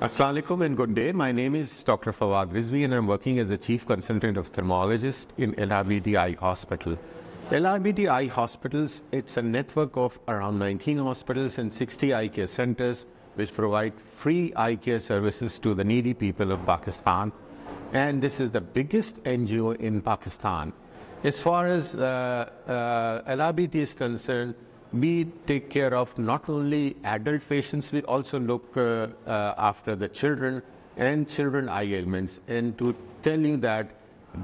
Assalamu alaikum and good day. My name is Dr. Fawad Rizvi and I'm working as a Chief Consultant of Ophthalmologist in Eye Hospital. Eye Hospitals, it's a network of around 19 hospitals and 60 eye care centers which provide free eye care services to the needy people of Pakistan. And this is the biggest NGO in Pakistan. As far as uh, uh, LRBT is concerned, we take care of not only adult patients, we also look uh, uh, after the children and children eye ailments. And to tell you that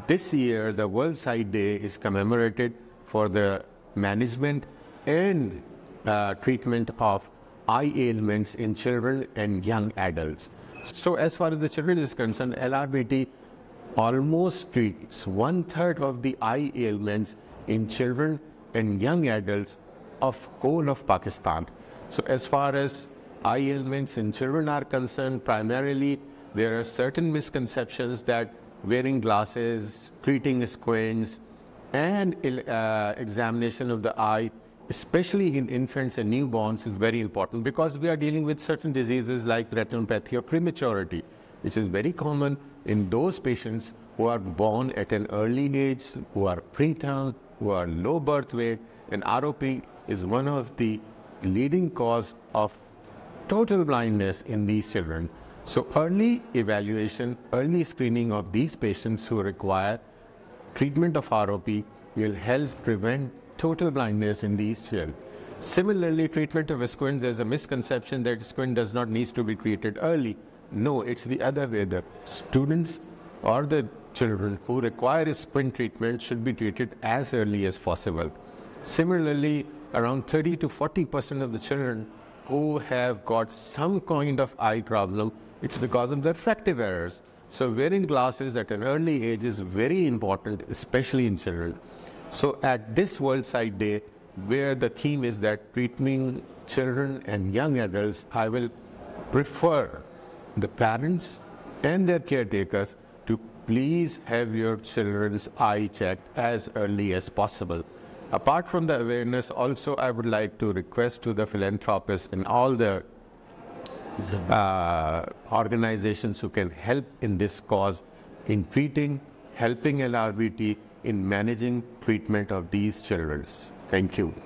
this year, the World Sight Day is commemorated for the management and uh, treatment of eye ailments in children and young adults. So as far as the children is concerned, LRBT almost treats one third of the eye ailments in children and young adults of whole of Pakistan. So as far as eye ailments in children are concerned, primarily there are certain misconceptions that wearing glasses, treating squints, and uh, examination of the eye, especially in infants and newborns, is very important because we are dealing with certain diseases like retinopathy of prematurity, which is very common in those patients who are born at an early age, who are preterm, who are low birth weight, and ROP is one of the leading cause of total blindness in these children. So early evaluation, early screening of these patients who require treatment of ROP will help prevent total blindness in these children. Similarly, treatment of squint, there's a misconception that squint does not need to be treated early. No, it's the other way. The students or the children who require a squint treatment should be treated as early as possible. Similarly, around 30 to 40% of the children who have got some kind of eye problem, it's because of refractive errors. So wearing glasses at an early age is very important, especially in children. So at this World Sight Day, where the theme is that treating children and young adults, I will prefer the parents and their caretakers please have your children's eye checked as early as possible. Apart from the awareness, also I would like to request to the philanthropists and all the uh, organizations who can help in this cause in treating, helping LRBT in managing treatment of these children. Thank you.